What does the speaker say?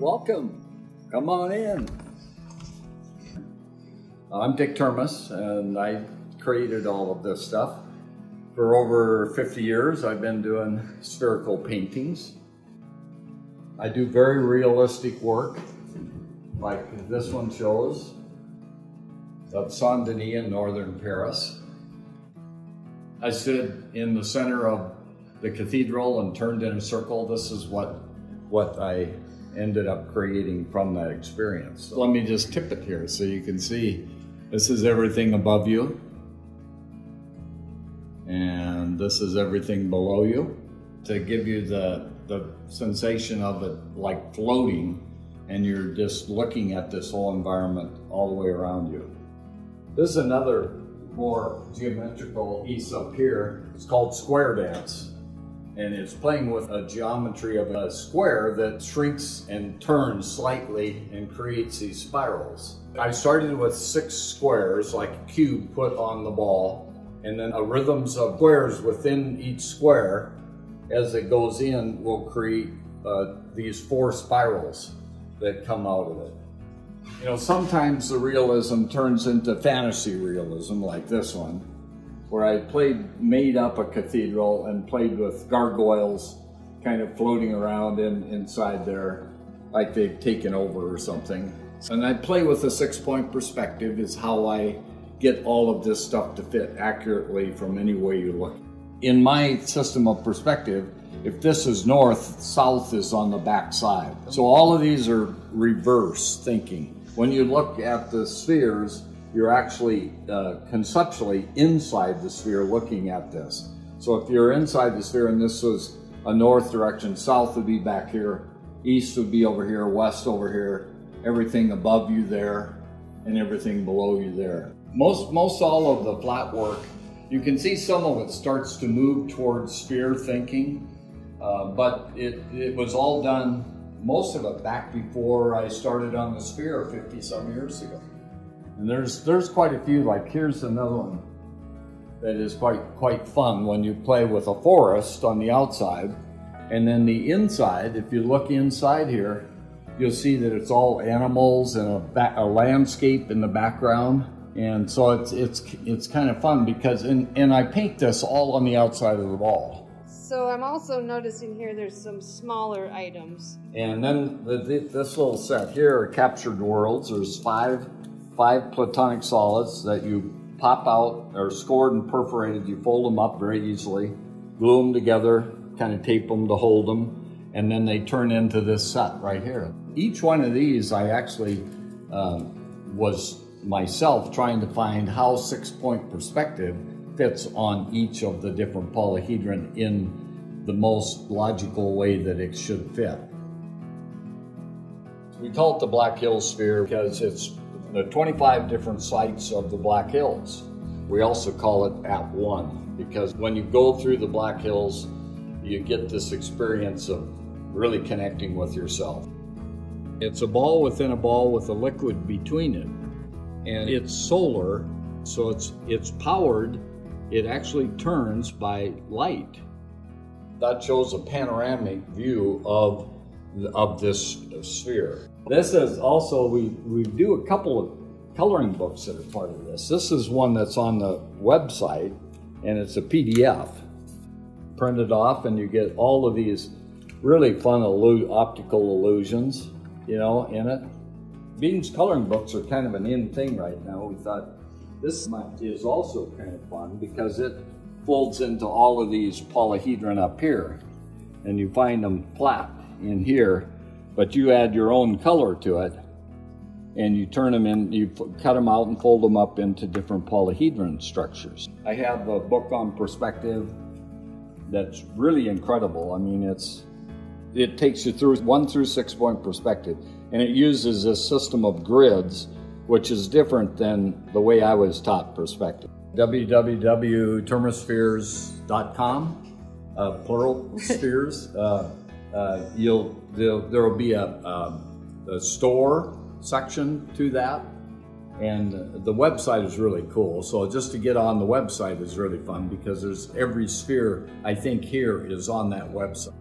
welcome. Come on in. I'm Dick Termes, and I created all of this stuff. For over 50 years, I've been doing spherical paintings. I do very realistic work, like this one shows, of Saint Denis in northern Paris. I stood in the center of the cathedral and turned in a circle. This is what, what I ended up creating from that experience. So let me just tip it here so you can see this is everything above you. And this is everything below you to give you the, the sensation of it like floating and you're just looking at this whole environment all the way around you. This is another more geometrical piece up here. It's called square dance. And it's playing with a geometry of a square that shrinks and turns slightly and creates these spirals. I started with six squares, like a cube put on the ball, and then a rhythms of squares within each square as it goes in will create uh, these four spirals that come out of it. You know, sometimes the realism turns into fantasy realism like this one, where I played, made up a cathedral and played with gargoyles kind of floating around in, inside there like they've taken over or something. And I play with a six point perspective is how I get all of this stuff to fit accurately from any way you look. In my system of perspective, if this is north, south is on the back side. So all of these are reverse thinking. When you look at the spheres, you're actually uh, conceptually inside the sphere looking at this. So if you're inside the sphere and this was a north direction, south would be back here, east would be over here, west over here, everything above you there, and everything below you there. Most, most all of the flat work, you can see some of it starts to move towards sphere thinking, uh, but it, it was all done, most of it back before I started on the sphere 50 some years ago. And there's, there's quite a few, like here's another one that is quite, quite fun when you play with a forest on the outside. And then the inside, if you look inside here, you'll see that it's all animals and a, a landscape in the background. And so it's, it's, it's kind of fun because, and, and I paint this all on the outside of the ball. So I'm also noticing here there's some smaller items. And then the, the, this little set here are captured worlds. There's five, five platonic solids that you pop out, are scored and perforated. You fold them up very easily, glue them together, kind of tape them to hold them, and then they turn into this set right here. Each one of these I actually uh, was myself trying to find how six-point perspective fits on each of the different polyhedron in the most logical way that it should fit. We call it the Black Hills sphere because it's the 25 different sites of the Black Hills. We also call it at one because when you go through the Black Hills, you get this experience of really connecting with yourself. It's a ball within a ball with a liquid between it. And it's solar, so it's, it's powered. It actually turns by light. That shows a panoramic view of, of this sphere. This is also, we, we do a couple of coloring books that are part of this. This is one that's on the website, and it's a PDF. Printed off, and you get all of these really fun illu optical illusions you know, in it. Beans coloring books are kind of an in thing right now. We thought this is also kind of fun because it folds into all of these polyhedron up here. And you find them flat in here, but you add your own color to it and you turn them in, you cut them out and fold them up into different polyhedron structures. I have a book on perspective that's really incredible. I mean, it's it takes you through one through six point perspective, and it uses a system of grids, which is different than the way I was taught perspective. www.termespheres.com, uh, plural spheres. Uh, uh, you'll there will be a, a, a store section to that, and the website is really cool. So just to get on the website is really fun because there's every sphere I think here is on that website.